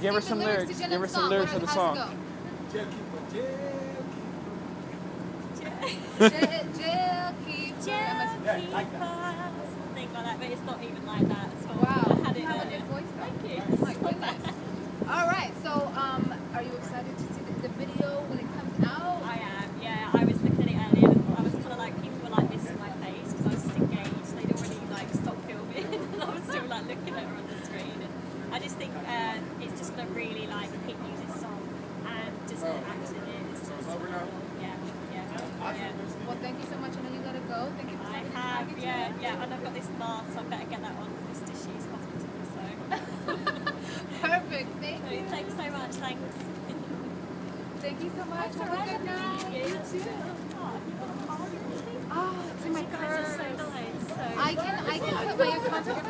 give her some lyrics. lyrics. to Give her some song. lyrics What of the song. it go? Jail, jail keeper. Yeah, Am I- something like that, but it's not even like that at all. Wow, I had you it have a earlier. good voice though. Thank you. Oh my goodness. All right, so um, are you excited to see the, the video when it comes out? I am, yeah. I was looking at it earlier and I was kind of like, people were like missing my face because I was just engaged. They'd already like stopped filming and I was still like looking at her on the screen. And I just think uh, it's just going to really like hit you this song and just the action is just, yeah, yeah, yeah. Well, thank you so much. I know you gotta go. Thank you for I have, yeah, us. yeah, and I've got this mask, so I better get that on for this Dishes hospital. So, Perfect. Thank you. thanks so much. Thanks. Thank you so much. Have a good night. You You too. Oh, you've got a card. Oh, it's in my You guys are so nice. So. I can I can put my contact